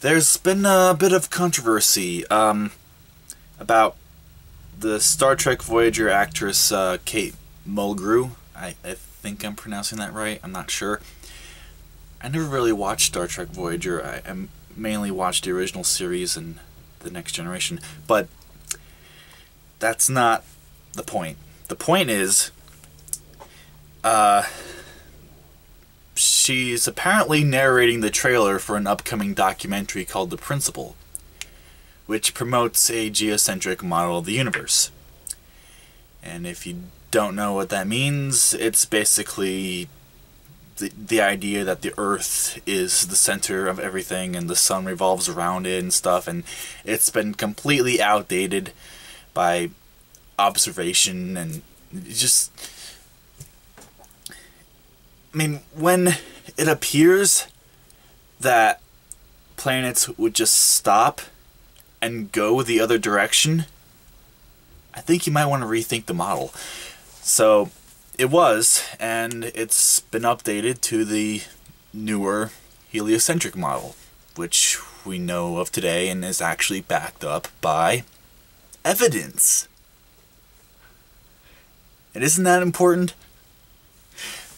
there's been a bit of controversy um, about the Star Trek Voyager actress uh, Kate Mulgrew. I, I think I'm pronouncing that right. I'm not sure. I never really watched Star Trek Voyager. I, I mainly watched the original series and the Next Generation, but that's not the point. The point is, uh, she's apparently narrating the trailer for an upcoming documentary called The Principle, which promotes a geocentric model of the universe. And if you don't know what that means, it's basically the, the idea that the Earth is the center of everything and the sun revolves around it and stuff, and it's been completely outdated by observation and just. I mean, when it appears that planets would just stop and go the other direction, I think you might want to rethink the model. So it was, and it's been updated to the newer heliocentric model, which we know of today and is actually backed up by evidence. And isn't that important?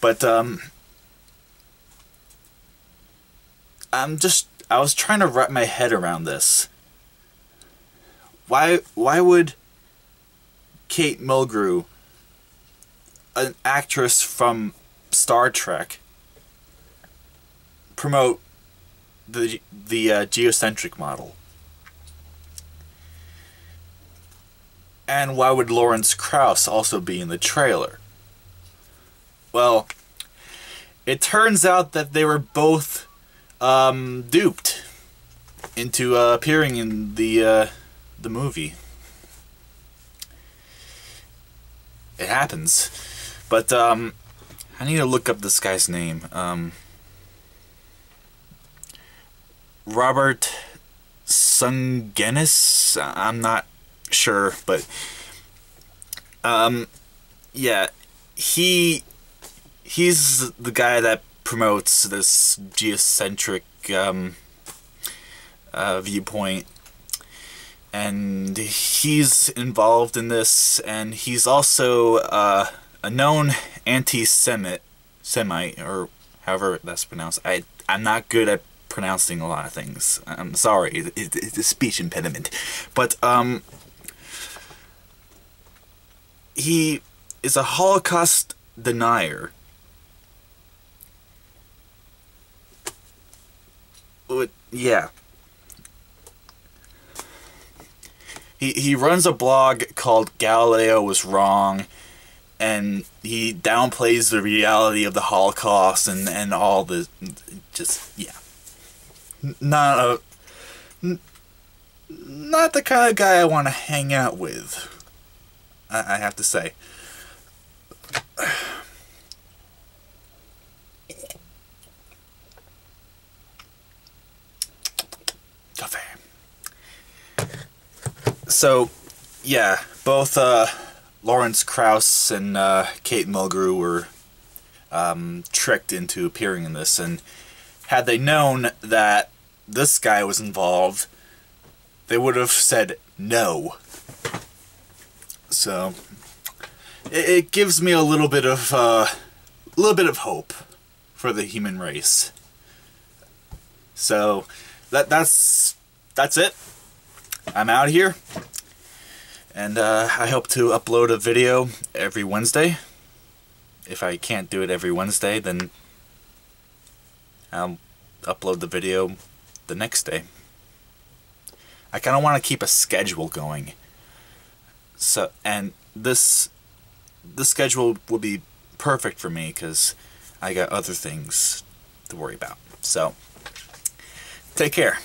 But, um, I'm just, I was trying to wrap my head around this. Why, why would Kate Mulgrew an actress from Star Trek promote the the uh, geocentric model? And why would Lawrence Krauss also be in the trailer? Well, it turns out that they were both um, duped into uh, appearing in the uh, the movie. It happens. But, um, I need to look up this guy's name. Um, Robert Sungenis? I'm not sure, but, um, yeah, he, he's the guy that promotes this geocentric, um, uh, viewpoint and he's involved in this, and he's also uh, a known anti-Semite, Semite, or however that's pronounced. I I'm not good at pronouncing a lot of things. I'm sorry, it, it, it's a speech impediment, but um, he is a Holocaust denier. Yeah. He, he runs a blog called Galileo Was Wrong, and he downplays the reality of the Holocaust and and all the just yeah, not a not the kind of guy I want to hang out with. I, I have to say. So, yeah, both uh Lawrence Krauss and uh, Kate Mulgrew were um, tricked into appearing in this, and had they known that this guy was involved, they would have said no. So it, it gives me a little bit of uh, a little bit of hope for the human race. So that that's that's it. I'm out of here. And uh, I hope to upload a video every Wednesday. If I can't do it every Wednesday, then I'll upload the video the next day. I kind of want to keep a schedule going. So, and this, this schedule will be perfect for me because I got other things to worry about. So, take care.